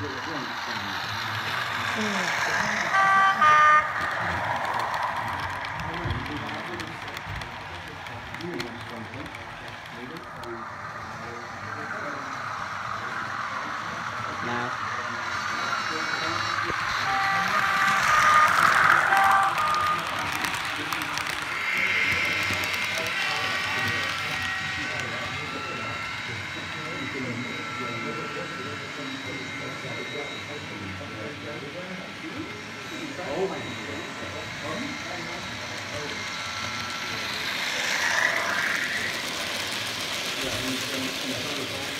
Ừ. nào. なるほど。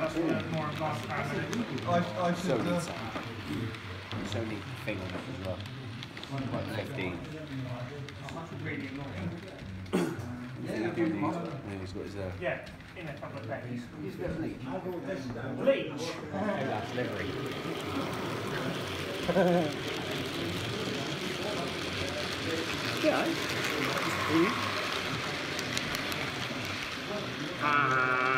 That's more advanced family. I, I So should, neat uh, sound. So thing on it as well. Like 15. Really he's got his uh, Yeah, in a couple of days. He's got bleach. Bleach. Oh, that's livery. yeah. Ah.